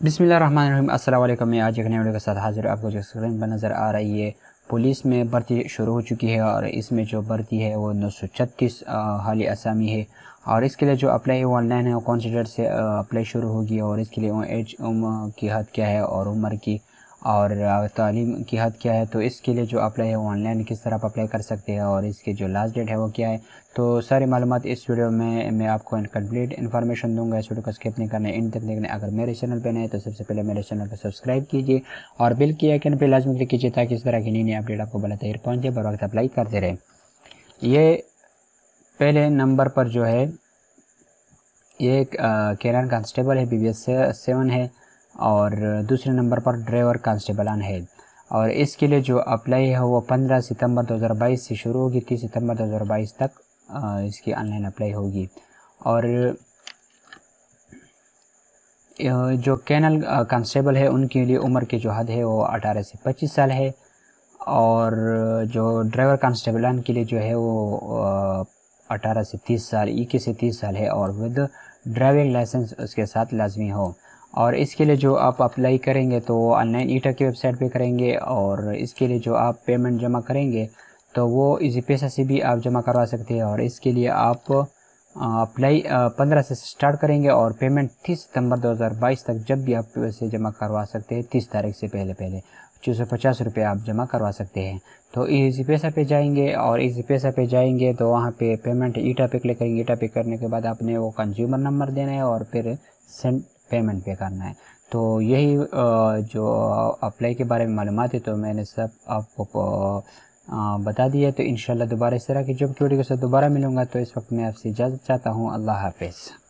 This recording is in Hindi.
बिसमीम अल्लाम मैं आज एक नए वीडियो के साथ हाजिर आपको जो स्क्रीन पर नज़र आ रही है, पुलिस में भर्ती शुरू हो चुकी है और इसमें जो भर्ती है वो नौ सौ छत्तीस हाली असामी है। और इसके लिए जो अप्लाई ऑनलाइन है, वो कौन से डेट से अप्लाई शुरू होगी और इसके लिए एज, उम्र की हद क्या है और उम्र की और तालीम की हद क्या है तो इसके लिए जो अप्लाई है वो ऑनलाइन किस तरह आप अप्लाई कर सकते हैं और इसकी जो लास्ट डेट है वो क्या है तो सारी मालूम इस वीडियो में मैं आपको कंप्लीट इन्फॉर्मेशन दूँगा। इस वीडियो को स्किप नहीं करना इन तक देखने। अगर मेरे चैनल पर नए तो सबसे पहले मेरे चैनल को सब्सक्राइब कीजिए और बिल की आइकन पर लाजमी क्लिक कीजिए ताकि इस तरह की नई नई अपडेट आपको बला तैयार पहुँचे बर वक्त अप्लाई करते रहे। ये पहले नंबर पर जो है, ये केरन कांस्टेबल है बी बी एस सेवन है। और दूसरे नंबर पर ड्राइवर कांस्टेबलान है। और इसके लिए जो अप्लाई है, वो 15 सितंबर 2022 से शुरू होगी 30 सितंबर 2022 तक इसकी ऑनलाइन अप्लाई होगी। और जो कैनल कांस्टेबल है, उनके लिए उम्र की जो हद है, वो 18 से 25 साल है। और जो ड्राइवर कांस्टेबलान के लिए जो है, वो 18 से 30 साल, इक्कीस से 30 साल है। और विद ड्राइविंग लाइसेंस उसके साथ लाजमी हो। और इसके लिए जो आप अप्लाई करेंगे तो ऑनलाइन ईटा की वेबसाइट पे करेंगे और इसके लिए जो आप पेमेंट जमा करेंगे तो वो इजी पैसा से भी आप जमा करवा सकते हैं। और इसके लिए आप अप्लाई पंद्रह से स्टार्ट करेंगे और पेमेंट तीस सितंबर 2022 तक जब भी आप पैसे जमा करवा सकते हैं, तीस तारीख से पहले पहले छः सौ पचास रुपये आप जमा करवा सकते हैं। तो इजी पैसा पे जाएँगे और इजी पैसा पे जाएँगे तो वहाँ पे पेमेंट ईटा पे क्लिक करेंगे। ईटा पे करने के बाद आपने वो कंज्यूमर नंबर देना है और फिर सेंड पेमेंट पे करना है। तो यही जो अप्लाई के बारे में मालूम है तो मैंने सब आपको बता दिया तो इन दोबारा इस तरह की जब की वीडियो के साथ दोबारा मिलूँगा। तो इस वक्त मैं आपसे इजाज़त चाहता हूँ। अल्लाह हाफिज़।